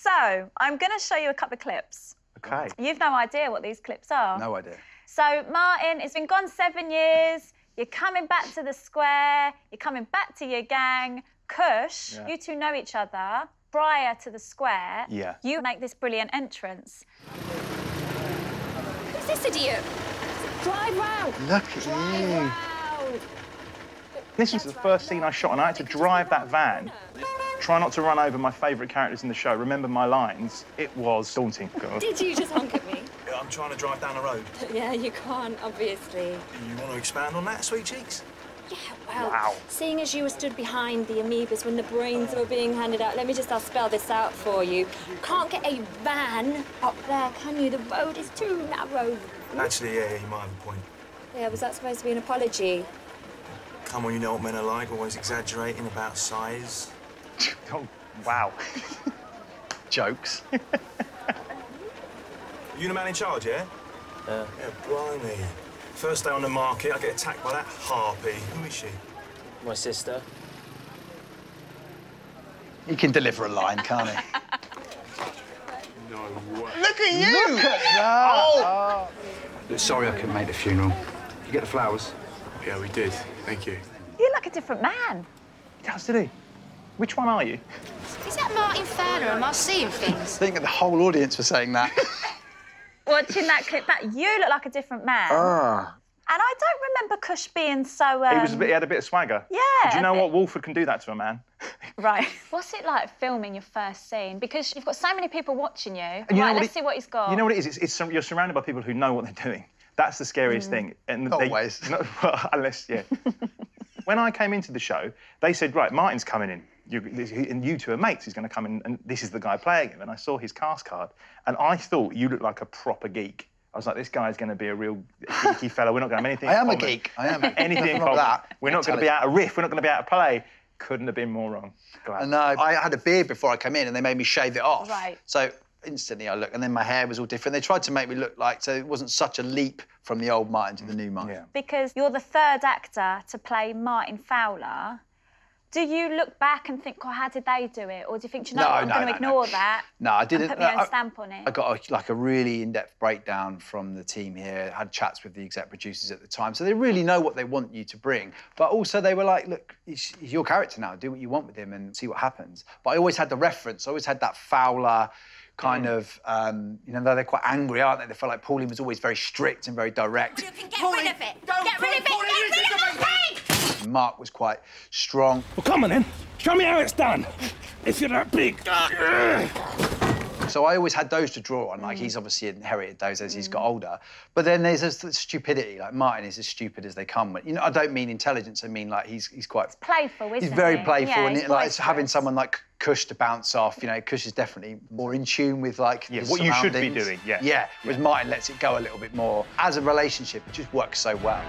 So, I'm going to show you a couple of clips. Okay. You've no idea what these clips are. No idea. So, Martin, it's been gone seven years. You're coming back to the square. You're coming back to your gang. Kush, Yeah. you two know each other. Prior to the square, Yeah. you make this brilliant entrance. Who's this idiot? Drive round. Look at Drive you. round. This was the first scene I shot, and I had to drive that van. Try not to run over my favourite characters in the show. Remember my lines. It was daunting. Did you just honk at me? Yeah, I'm trying to drive down the road. yeah, you can't, obviously. You want to expand on that, sweet cheeks? Yeah, well, Wow. seeing as you were stood behind the amoebas when the brains were being handed out, let me just I'll spell this out for you. Can't get a van up there, can you? The road is too narrow. Actually, yeah, yeah, you might have a point. Yeah, was that supposed to be an apology? Come on, you know what men are like, always exaggerating about size. Oh, wow. Jokes. You the man in charge, yeah? Yeah. Yeah, blimey. First day on the market, I get attacked by that harpy. Who is she? My sister. He can deliver a line, can't he? No way. Look at you! Look at that! Oh. oh. Sorry I couldn't make the funeral. You get the flowers? Yeah, we did. Thank you. You're like a different man. Yes, did he? Which one are you? Is that Martin Fowler? Am I seeing things? I think the whole audience was saying that. Watching that clip back, you look like a different man. Ah. And I don't remember Kush being so. Um... He was a bit. He had a bit of swagger. Yeah, Do you know bit. what Walford can do that to a man? Right. What's it like filming your first scene? Because you've got so many people watching you. And you know right, let's it- see what he's got. You know what it is? It's, it's sur- you're surrounded by people who know what they're doing. That's the scariest thing. And Not they, always. No, well, unless yeah. when I came into the show, they said, "Right, Martin's coming in, you, and you two are mates. He's going to come in, and this is the guy playing him." And I saw his cast card, and I thought you looked like a proper geek. I was like, "This guy's going to be a real geeky fellow. We're not going to have anything." I in am a common. geek. I am. anything in common. that. We're not going to be out of riff. We're not going to be out of play. Couldn't have been more wrong. Glad. And uh, I had a beard before I came in, and they made me shave it off. Right. So instantly I look, and then my hair was all different. They tried to make me look like, so it wasn't such a leap from the old Martin to the new Martin. Yeah. Because you're the third actor to play Martin Fowler. Do you look back and think, oh, how did they do it? Or do you think, "Do you know No, what, I'm no, going to no, ignore no. that? No, I didn't. And put my own I- stamp on it. I got a, like a really in-depth breakdown from the team here. Had chats with the exec producers at the time, so they really know what they want you to bring. But also they were like, "Look, he's, he's your character now. Do what you want with him and see what happens." But I always had the reference. I always had that Fowler kind of, um, you know, they're quite angry, aren't they? They felt like Pauline was always very strict and very direct. You can get rid of it. Get rid of it. Get rid of the thing. Mark was quite strong. Well, come on then. Show me how it's done. If you're that big. So I always had those to draw on. Like he's obviously inherited those as he's got older. But then there's this stupidity. Like Martin is as stupid as they come. You know, I don't mean intelligence. I mean like he's he's quite playful, isn't He's very he? playful, Yeah, and it, like it's having someone like Kush to bounce off. You know, Kush is definitely more in tune with like Yeah, the what you should be doing, yeah. Yeah. Whereas Martin lets it go a little bit more. As a relationship, it just works so well.